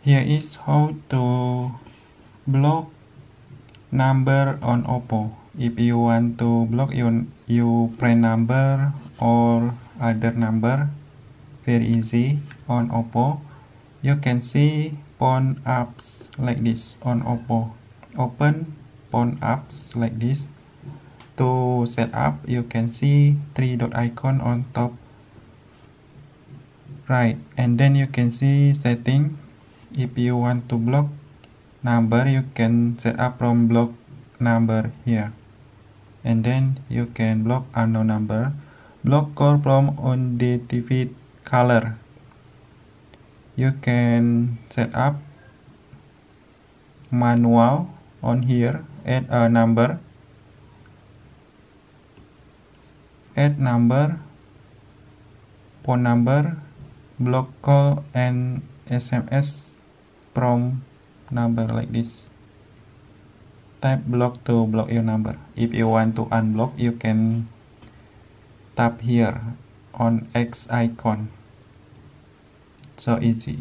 Here is how to block number on Oppo. If you want to block your, your friend number or other number, very easy on Oppo. You can see phone apps like this on Oppo. Open phone apps like this. To set up, you can see three dot icon on top right and then you can see setting if you want to block number you can set up from block number here. And then you can block unknown number. Block call from unidentified caller you can set up manual on here add a number. Add number phone number block call and SMS from number like this. Type block to block your number. If you want to unblock you can tap here on X icon. So easy